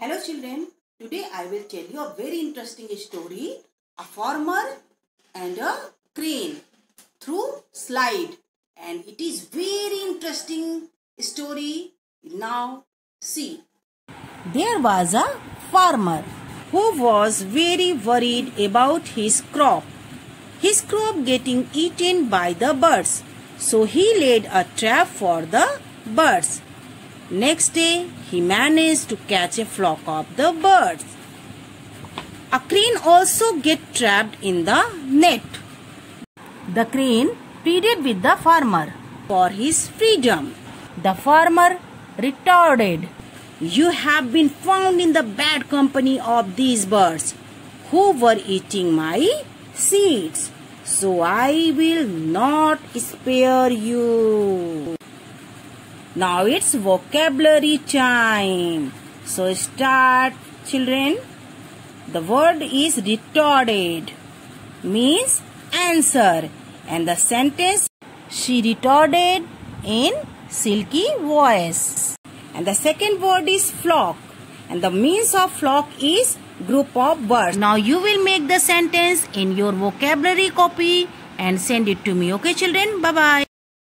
Hello children, today I will tell you a very interesting story, a farmer and a crane through slide and it is very interesting story. Now see. There was a farmer who was very worried about his crop. His crop getting eaten by the birds. So he laid a trap for the birds. Next day, he managed to catch a flock of the birds. A crane also get trapped in the net. The crane pleaded with the farmer for his freedom. The farmer retorted, You have been found in the bad company of these birds who were eating my seeds. So I will not spare you. Now it's vocabulary time. So start children. The word is retorted means answer and the sentence she retorted in silky voice. And the second word is flock and the means of flock is group of birds. Now you will make the sentence in your vocabulary copy and send it to me. Okay children? Bye bye.